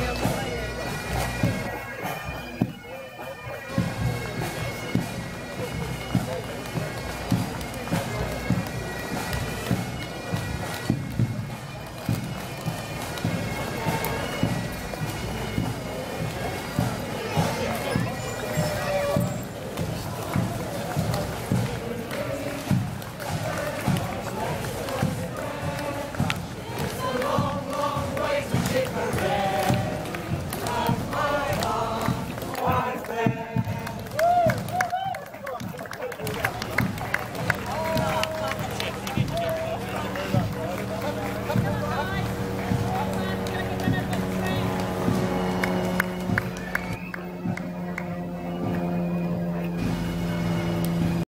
Yeah.